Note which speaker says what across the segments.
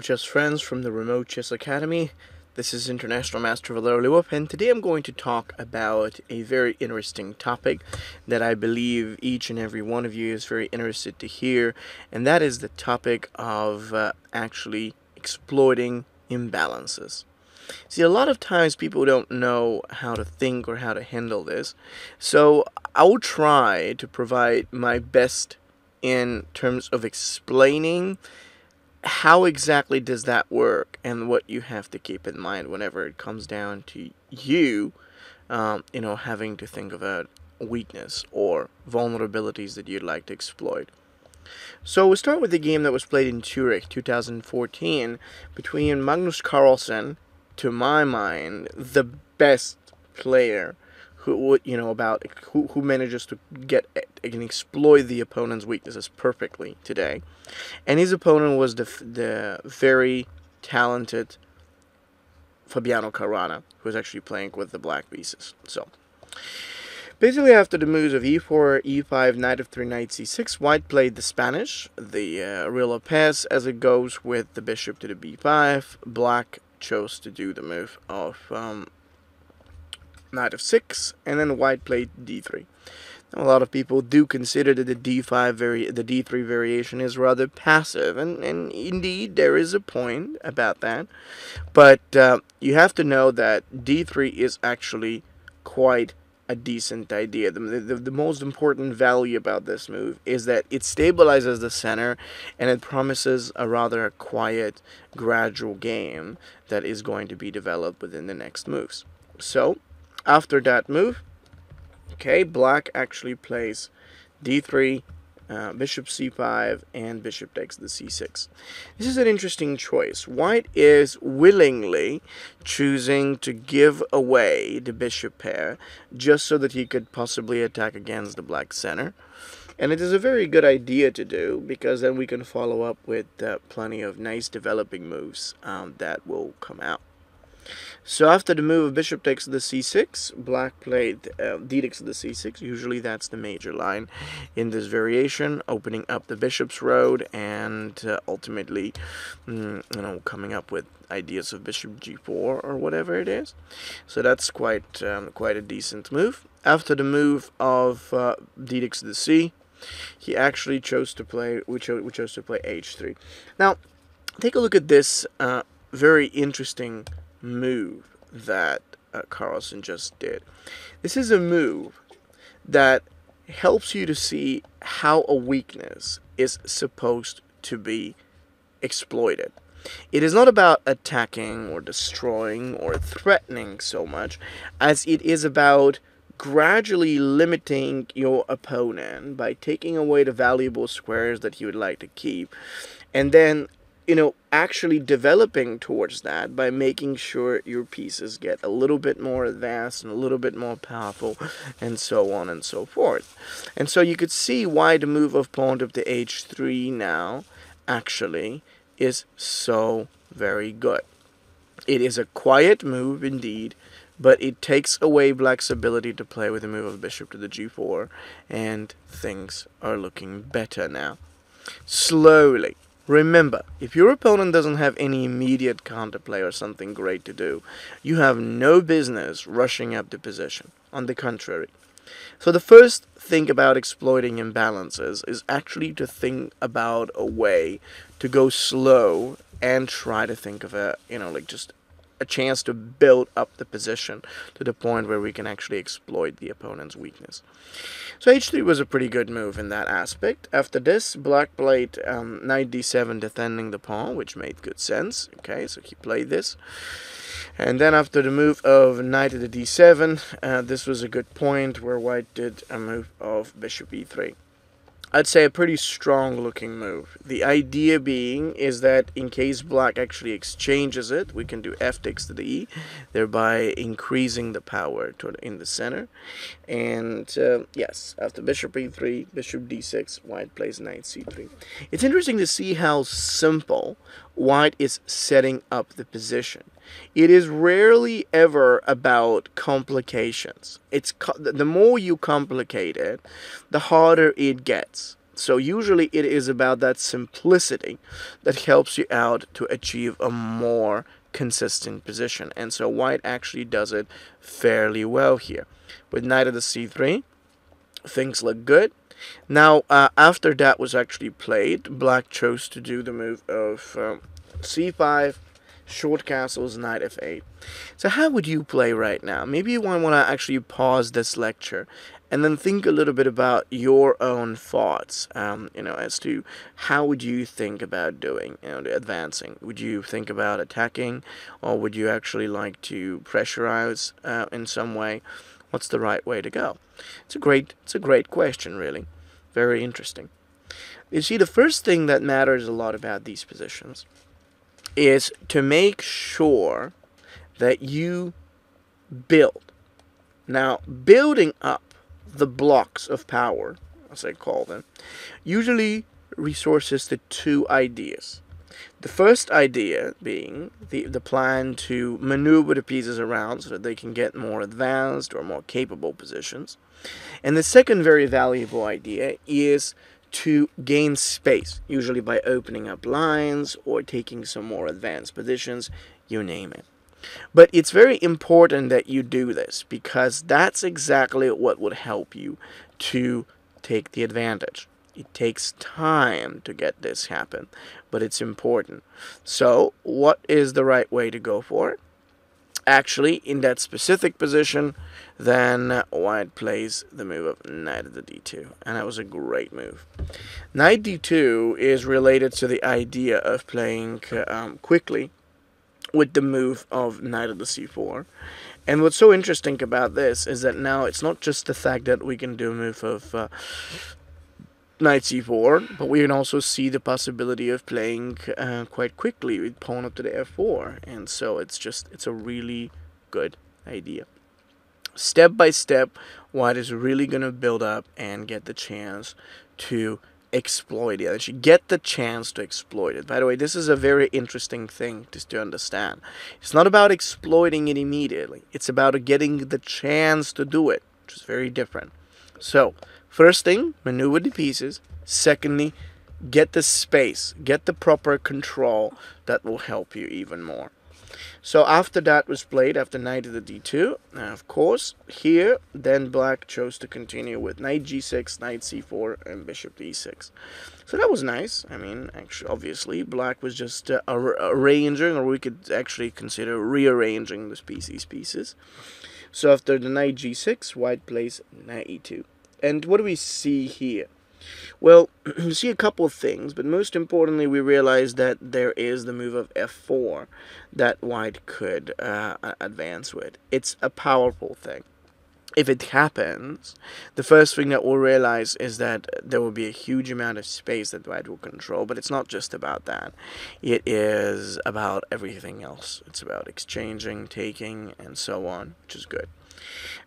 Speaker 1: Chess friends from the Remote Chess Academy. This is International Master Valeri Lilov and today I'm going to talk about a very interesting topic that I believe each and every one of you is very interested to hear and that is the topic of uh, actually exploiting imbalances. See, a lot of times people don't know how to think or how to handle this, so I will try to provide my best in terms of explaining how exactly does that work and what you have to keep in mind whenever it comes down to you um, you know having to think about weakness or vulnerabilities that you'd like to exploit? So we start with the game that was played in Zurich 2014 between Magnus Carlsen to my mind the best player who you know about who, who manages to get and exploit the opponent's weaknesses perfectly today and his opponent was the the very talented Fabiano Caruana who was actually playing with the black pieces so Basically, after the moves of e4, e5, knight f3, knight c6, white played the Spanish, the uh, Ruy Lopez, as it goes with the bishop to the b5. Black chose to do the move of um, knight of 6 and then white played d3 now, a lot of people do consider that the d5 vari the d3 variation is rather passive and, and indeed there is a point about that but uh, you have to know that d3 is actually quite a decent idea. The, the, the, most important value about this move is that it stabilizes the center and it promises a rather quiet, gradual game that is going to be developed within the next moves. So, after that move, okay, black actually plays d3, uh, bishop c5, and bishop takes the c6. This is an interesting choice. White is willingly choosing to give away the bishop pair just so that he could possibly attack against the black center. And it is a very good idea to do because then we can follow up with uh, plenty of nice developing moves um, that will come out. So after the move of bishop takes the c6, black played uh, d takes the c6. Usually that's the major line in this variation, opening up the bishop's road and uh, ultimately, mm, you know, coming up with ideas of bishop g4 or whatever it is. So that's quite um, quite a decent move. After the move of uh, d takes the c, he actually chose to play we chose, we chose to play h3. Now, take a look at this uh, very interesting move that uh, Carlsen just did. This is a move that helps you to see how a weakness is supposed to be exploited. It is not about attacking or destroying or threatening so much as it is about gradually limiting your opponent by taking away the valuable squares that you would like to keep and then you know, actually developing towards that by making sure your pieces get a little bit more advanced and a little bit more powerful and so on and so forth. And so you could see why the move of pawn up to h3 now actually is so very good. It is a quiet move indeed, but it takes away black's ability to play with the move of bishop to the g4 and things are looking better now. Slowly, Remember, if your opponent doesn't have any immediate counterplay or something great to do, you have no business rushing up the position. On the contrary. So the first thing about exploiting imbalances is actually to think about a way to go slow and try to think of a, you know, like just a chance to build up the position to the point where we can actually exploit the opponent's weakness. So h3 was a pretty good move in that aspect. After this, black played um, knight d7 defending the pawn, which made good sense. Okay, so he played this. And then after the move of knight to the d7, uh, this was a good point where white did a move of bishop e3. I'd say a pretty strong looking move. The idea being is that in case black actually exchanges it, we can do f takes to the e, thereby increasing the power in the center. And uh, yes, after bishop e3, bishop d6, white plays knight c3. It's interesting to see how simple white is setting up the position. It is rarely ever about complications. It's the more you complicate it, the harder it gets. So usually it is about that simplicity that helps you out to achieve a more consistent position. And so white actually does it fairly well here. With knight of the c3, things look good. Now, uh, after that was actually played, black chose to do the move of um, c5, short castles, knight f8. So how would you play right now? Maybe you want to actually pause this lecture and then think a little bit about your own thoughts, um, you know, as to how would you think about doing, you know, advancing. Would you think about attacking, or would you actually like to pressurize uh, in some way? What's the right way to go? It's a great, it's a great question, really. Very interesting. You see, the first thing that matters a lot about these positions is to make sure that you build. Now, building up the blocks of power, as I call them, usually resources the two ideas. The first idea being the, the plan to maneuver the pieces around so that they can get more advanced or more capable positions. And the second very valuable idea is to gain space, usually by opening up lines or taking some more advanced positions, you name it. But it's very important that you do this because that's exactly what would help you to take the advantage. It takes time to get this happen, but it's important. So, what is the right way to go for it? Actually, in that specific position, then white plays the move of knight of the d2, and that was a great move. Knight d2 is related to the idea of playing um, quickly with the move of knight of the c4. And what's so interesting about this is that now it's not just the fact that we can do a move of uh, knight c4, but we can also see the possibility of playing uh, quite quickly with pawn up to the f4. And so it's just, it's a really good idea. Step by step, white is really going to build up and get the chance to exploit it. She get the chance to exploit it. By the way, this is a very interesting thing just to understand. It's not about exploiting it immediately. It's about getting the chance to do it, which is very different. So, first thing, maneuver the pieces. Secondly, get the space, get the proper control that will help you even more. So after that was played, after knight to the d2, now of course, here, then black chose to continue with knight g6, knight c4, and bishop d6. So that was nice. I mean, actually, obviously, black was just uh, arranging, or we could actually consider rearranging the these pieces. So after the knight g6, white plays knight e2. And what do we see here? Well, you see a couple of things, but most importantly, we realize that there is the move of f4 that white could uh, advance with. It's a powerful thing. If it happens, the first thing that we'll realize is that there will be a huge amount of space that white will control, but it's not just about that. It is about everything else. It's about exchanging, taking, and so on, which is good.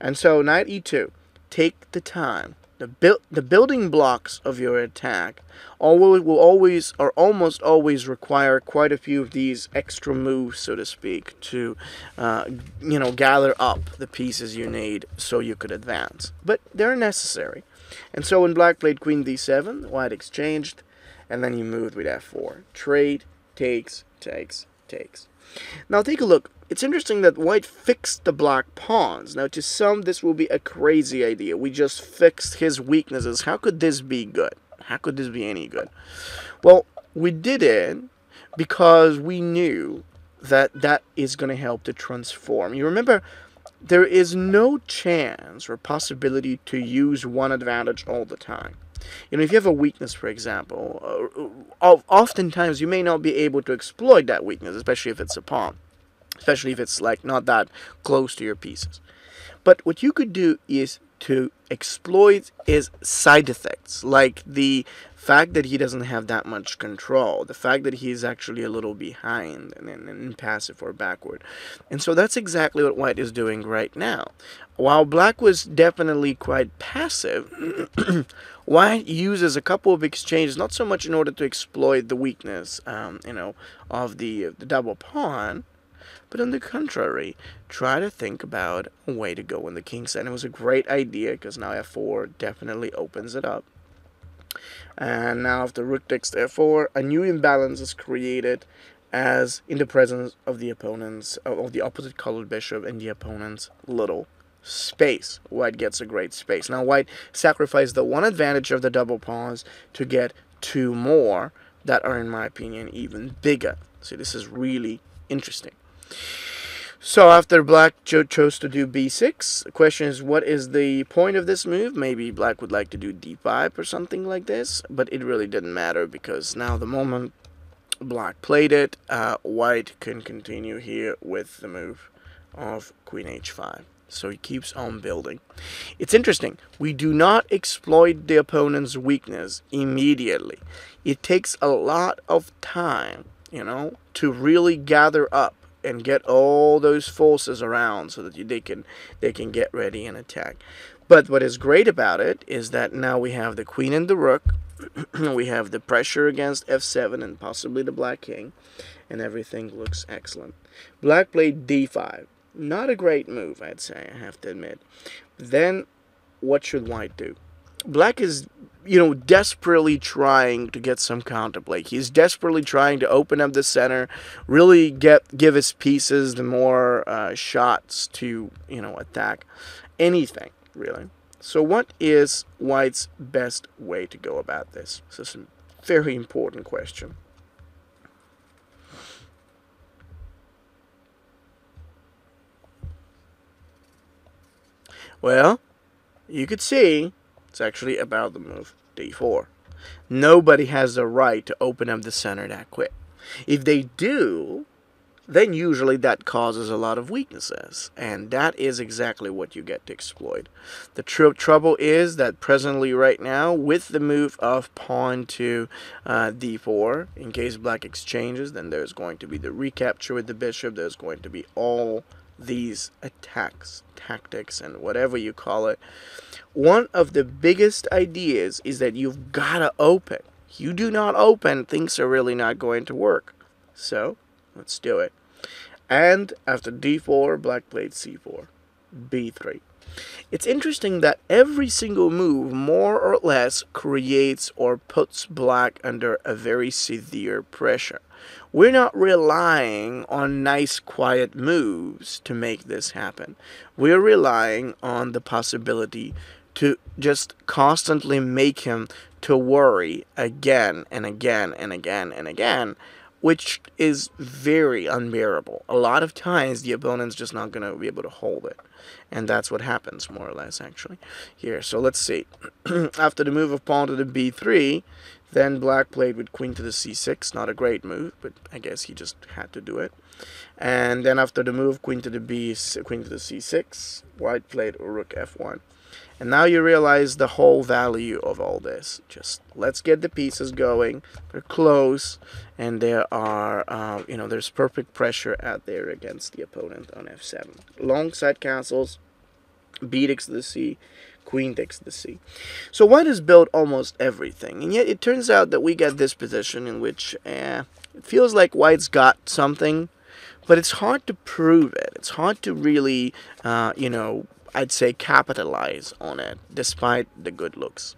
Speaker 1: And so, knight e2, take the time. The build the building blocks of your attack always will always or almost always require quite a few of these extra moves so to speak to uh, you know gather up the pieces you need so you could advance. But they're necessary. And so when black played queen d7 white exchanged and then he moved with f4 trade takes takes takes. Now take a look it's interesting that white fixed the black pawns. Now, to some, this will be a crazy idea. We just fixed his weaknesses. How could this be good? How could this be any good? Well, we did it because we knew that that is going to help to transform. You remember, there is no chance or possibility to use one advantage all the time. You know, if you have a weakness, for example, uh, oftentimes you may not be able to exploit that weakness, especially if it's a pawn especially if it's like not that close to your pieces. But what you could do is to exploit his side effects, like the fact that he doesn't have that much control, the fact that he's actually a little behind and, and, and passive or backward. And so that's exactly what white is doing right now. While black was definitely quite passive, white uses a couple of exchanges, not so much in order to exploit the weakness, um, you know, of the, the double pawn, but on the contrary, try to think about a way to go in the king side. It was a great idea because now f4 definitely opens it up. And now after rook takes f4, a new imbalance is created as in the presence of the opponent's uh, of the opposite colored bishop in the opponent's little space. White gets a great space. Now white sacrificed the one advantage of the double pawns to get two more that are in my opinion even bigger. So this is really interesting. So after black cho chose to do b6, the question is what is the point of this move? Maybe black would like to do d5 or something like this, but it really didn't matter because now the moment black played it, uh, white can continue here with the move of queen h5. So he keeps on building. It's interesting. We do not exploit the opponent's weakness immediately. It takes a lot of time, you know, to really gather up and get all those forces around so that they can they can get ready and attack. But what is great about it is that now we have the queen and the rook. we have the pressure against f7 and possibly the black king. And everything looks excellent. Black played d5. Not a great move, I'd say, I have to admit. Then, what should white do? Black is you know, desperately trying to get some counterplay. He's desperately trying to open up the center, really get give his pieces the more uh, shots to you know attack anything really. So what is White's best way to go about this? This is a very important question. Well, you could see it's actually about the move d4. Nobody has the right to open up the center that quick. If they do, then usually that causes a lot of weaknesses. And that is exactly what you get to exploit. The tr trouble is that presently right now, with the move of pawn to uh, d4, in case black exchanges, then there's going to be the recapture with the bishop, there's going to be all these attacks, tactics, and whatever you call it. One of the biggest ideas is that you've got to open. You do not open, things are really not going to work. So, let's do it. And after d4, black played c4, b3. It's interesting that every single move more or less creates or puts black under a very severe pressure. We're not relying on nice quiet moves to make this happen. We're relying on the possibility to just constantly make him to worry again and again and again and again which is very unbearable. A lot of times the opponent's just not going to be able to hold it. And that's what happens, more or less, actually, here. So let's see. After the move of pawn to the b3, then black played with queen to the c6. Not a great move, but I guess he just had to do it. And then after the move, queen to the b, queen to the c6, white played rook f1. And now you realize the whole value of all this. Just let's get the pieces going. They're close, and there are, uh, you know, there's perfect pressure out there against the opponent on f7. Long side castles, b takes the c, queen takes the c. So white has built almost everything, and yet it turns out that we get this position in which eh, it feels like white's got something, but it's hard to prove it. It's hard to really, uh, you know, I'd say capitalize on it despite the good looks.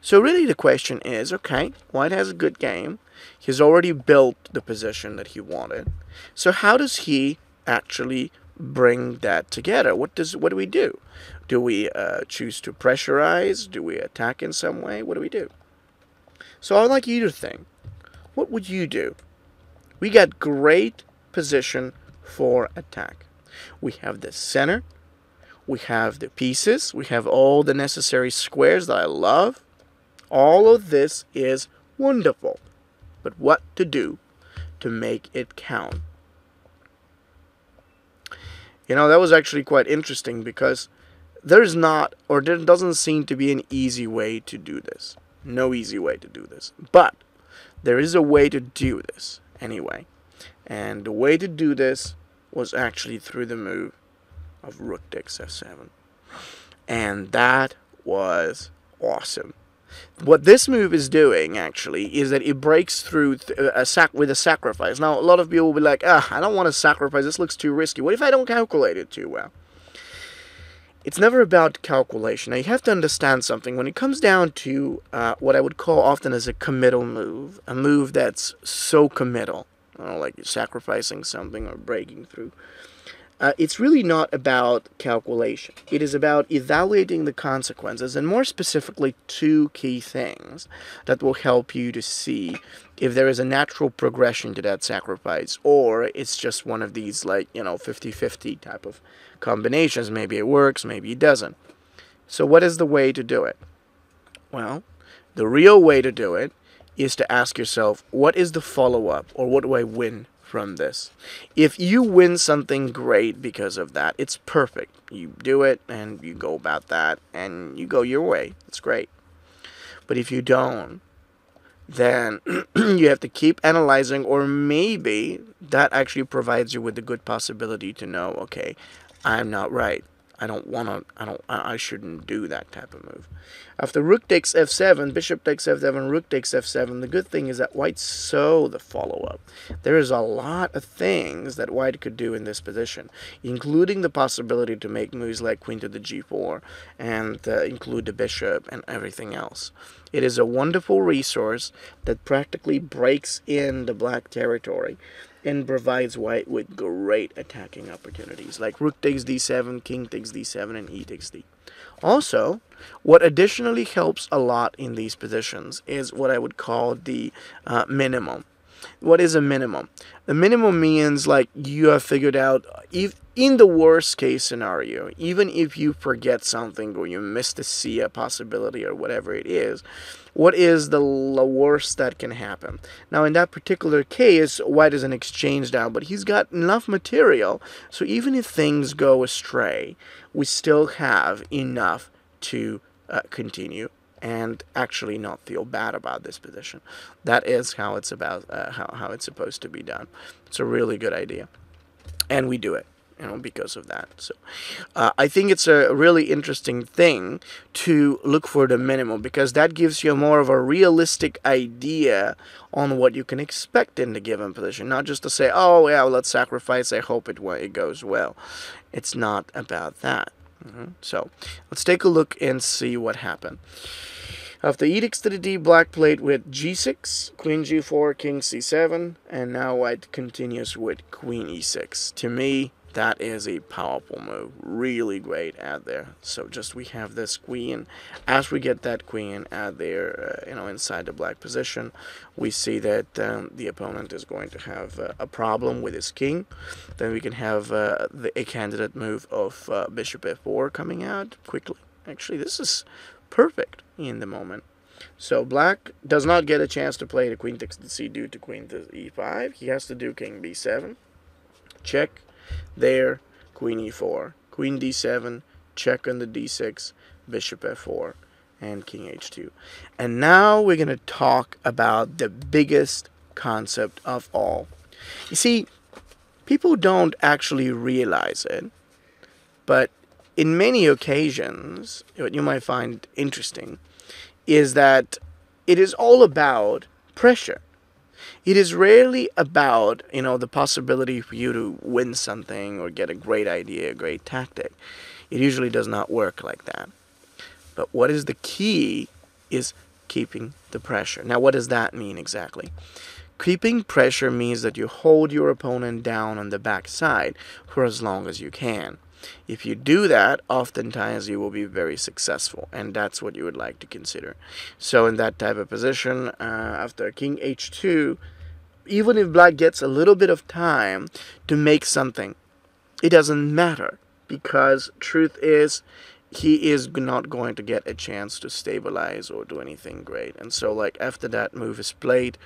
Speaker 1: So really the question is, okay, White has a good game. He's already built the position that he wanted. So how does he actually bring that together? What does what do we do? Do we uh, choose to pressurize? Do we attack in some way? What do we do? So I'd like you to think. What would you do? We got great position for attack. We have the center we have the pieces. We have all the necessary squares that I love. All of this is wonderful. But what to do to make it count? You know, that was actually quite interesting because there's not, or there doesn't seem to be an easy way to do this. No easy way to do this. But there is a way to do this anyway. And the way to do this was actually through the move of rook takes f7. And that was awesome. What this move is doing, actually, is that it breaks through th a sac with a sacrifice. Now, a lot of people will be like, ah, I don't want to sacrifice. This looks too risky. What if I don't calculate it too well? it's never about calculation. Now you have to understand something. When it comes down to uh, what I would call often as a committal move, a move that's so committal, know, like sacrificing something or breaking through, uh, it's really not about calculation. It is about evaluating the consequences, and more specifically, two key things that will help you to see if there is a natural progression to that sacrifice, or it's just one of these, like, you know, 50 50 type of combinations. Maybe it works, maybe it doesn't. So, what is the way to do it? Well, the real way to do it is to ask yourself, what is the follow up, or what do I win from this. If you win something great because of that, it's perfect. You do it and you go about that and you go your way. It's great. But if you don't, then you have to keep analyzing, or maybe that actually provides you with a good possibility to know okay, I'm not right. I don't want to, I don't, I shouldn't do that type of move. After rook takes f7, bishop takes f7, rook takes f7, the good thing is that white saw the follow-up. There is a lot of things that white could do in this position, including the possibility to make moves like queen to the g4 and uh, include the bishop and everything else. It is a wonderful resource that practically breaks in the black territory and provides white with great attacking opportunities, like rook takes d7, king takes d7, and e takes d. Also, what additionally helps a lot in these positions is what I would call the uh, minimum. What is a minimum? The minimum means like you have figured out if in the worst case scenario, even if you forget something or you miss to see a possibility or whatever it is, what is the worst that can happen? Now, in that particular case, White is an exchange now, but he's got enough material, so even if things go astray, we still have enough to uh, continue and actually not feel bad about this position. That is how it's about uh, how, how it's supposed to be done. It's a really good idea. And we do it you know, because of that. So uh, I think it's a really interesting thing to look for the minimum because that gives you more of a realistic idea on what you can expect in the given position. Not just to say, oh, yeah, well, let's sacrifice, I hope it, it goes well. It's not about that. Mm -hmm. So let's take a look and see what happened. After edicts to the D, black played with g6, queen g4, king c7, and now white continues with queen e6. To me, that is a powerful move. Really great out there. So just we have this queen. As we get that queen out there, uh, you know, inside the black position, we see that um, the opponent is going to have uh, a problem with his king. Then we can have uh, the, a candidate move of uh, bishop f4 coming out quickly. Actually, this is perfect in the moment. So black does not get a chance to play the queen the c due to queen to e5. He has to do king b7. Check there, queen e4, queen d7, check on the d6, bishop f4, and king h2. And now we're going to talk about the biggest concept of all. You see, people don't actually realize it, but in many occasions, what you might find interesting is that it is all about pressure. It is rarely about, you know, the possibility for you to win something or get a great idea, a great tactic. It usually does not work like that. But what is the key is keeping the pressure. Now, what does that mean exactly? Keeping pressure means that you hold your opponent down on the backside for as long as you can. If you do that, oftentimes you will be very successful, and that's what you would like to consider. So in that type of position, uh, after king h2, even if black gets a little bit of time to make something, it doesn't matter because truth is he is not going to get a chance to stabilize or do anything great. And so like after that move is played,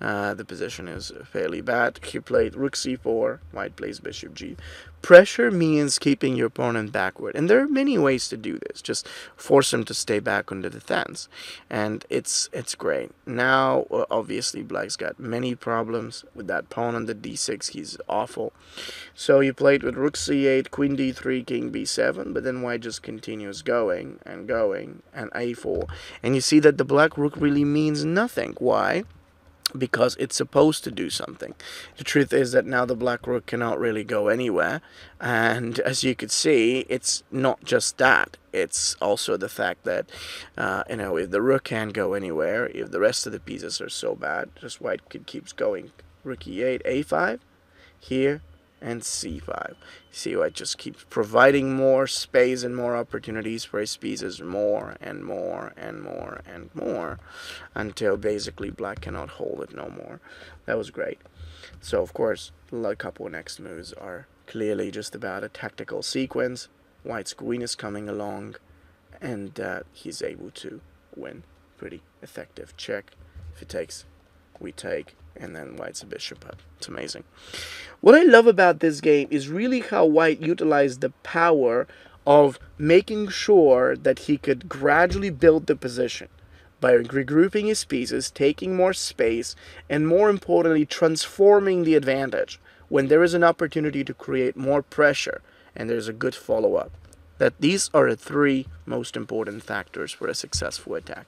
Speaker 1: uh, the position is fairly bad. He played rook c4, white plays bishop g. Pressure means keeping your opponent backward. And there are many ways to do this. Just force him to stay back on the defense. And it's it's great. Now, obviously, black's got many problems with that pawn on the d6. He's awful. So you played with rook c8, queen d3, king b7. But then white just continues going and going and a4. And you see that the black rook really means nothing. Why? Because it's supposed to do something. The truth is that now the black rook cannot really go anywhere, and as you could see, it's not just that. It's also the fact that, uh, you know, if the rook can't go anywhere, if the rest of the pieces are so bad, just white could keeps going. Rook e8, a5, here, and c5. See how it just keeps providing more space and more opportunities for his pieces more and more and more and more until basically black cannot hold it no more. That was great. So of course a couple next moves are clearly just about a tactical sequence. White's queen is coming along and uh, he's able to win pretty effective check. If it takes, we take and then white's a bishop up. It's amazing. What I love about this game is really how white utilized the power of making sure that he could gradually build the position by regrouping his pieces, taking more space, and more importantly, transforming the advantage when there is an opportunity to create more pressure and there's a good follow-up. That these are the three most important factors for a successful attack.